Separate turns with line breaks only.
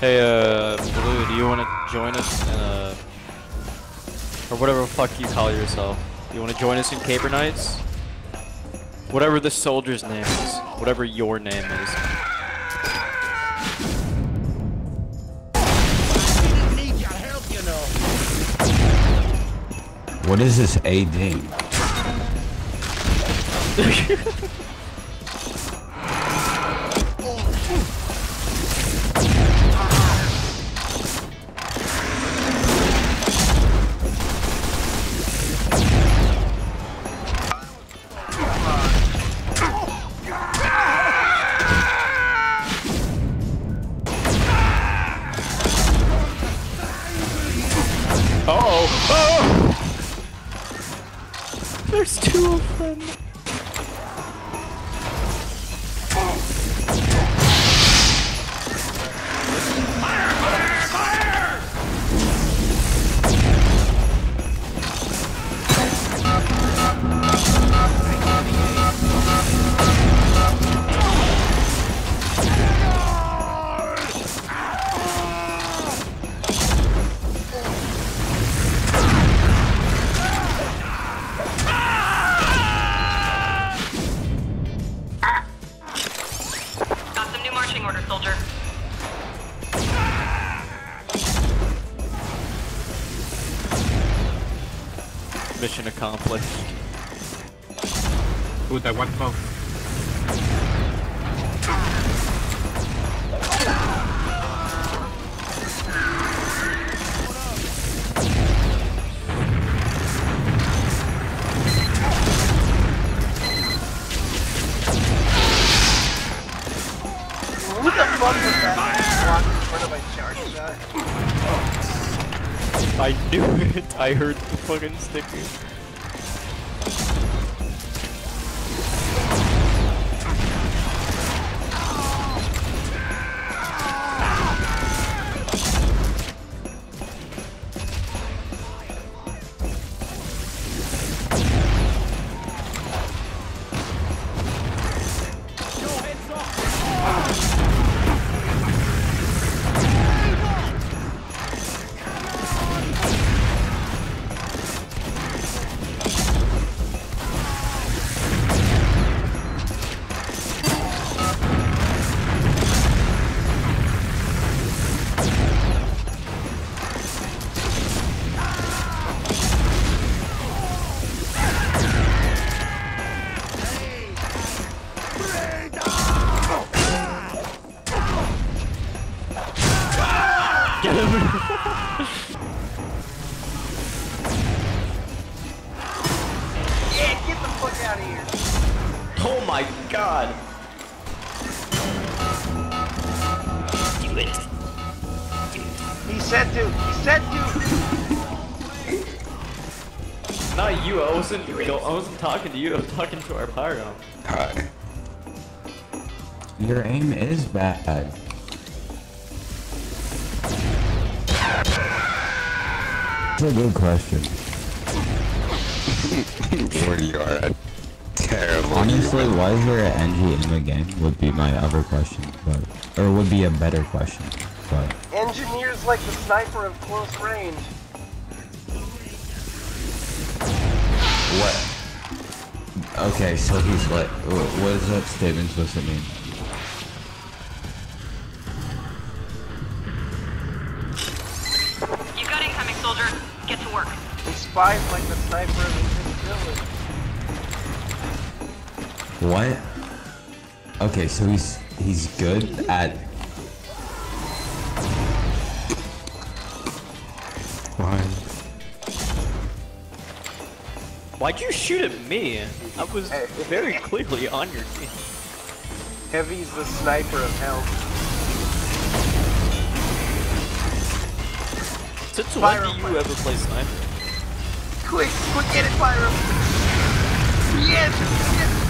Hey, uh, Blue, do you want to join us in a... Or whatever the fuck you call yourself. You want to join us in Caber Knights? Whatever the soldier's name is. Whatever your name is.
What is this AD?
Oh! Oh! There's two of them.
Some new marching orders, soldier.
Mission accomplished.
Ooh, that one phone.
I knew it. I heard the fucking sticker. Oh my god! Do it.
He said to. He said to.
Not you, I wasn't, I wasn't talking to you, I was talking to our pyro.
Hi. Your aim is bad. That's a good question.
Where do you are at. Terrible.
Honestly, why is there an engie in the game? Would be my other question, but or would be a better question, but
Engineers like the sniper of close range.
what? Okay, so he's like, what is that statement supposed to mean?
You got incoming, soldier. Get to work.
He spies like the sniper of invisibility.
What? Okay, so he's he's good at
Why?
Why'd you shoot at me? I was very clearly on your team.
Heavy's the sniper of hell.
Since when
Fire
do you
away.
ever play sniper?
Quick, quick, get it, Pyro! Yes! Yes!